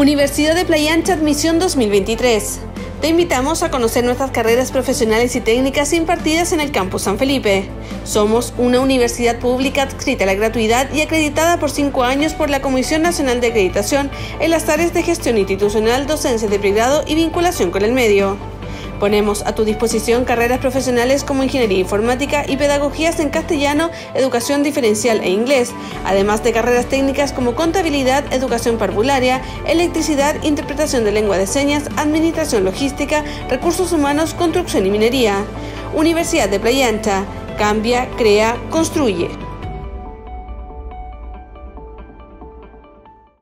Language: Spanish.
Universidad de Playa Ancha Admisión 2023. Te invitamos a conocer nuestras carreras profesionales y técnicas impartidas en el campus San Felipe. Somos una universidad pública adscrita a la gratuidad y acreditada por cinco años por la Comisión Nacional de Acreditación en las áreas de gestión institucional, docencia de pregrado y vinculación con el medio. Ponemos a tu disposición carreras profesionales como ingeniería informática y pedagogías en castellano, educación diferencial e inglés, además de carreras técnicas como contabilidad, educación parvularia, electricidad, interpretación de lengua de señas, administración logística, recursos humanos, construcción y minería. Universidad de Playa Ancha. Cambia, crea, construye.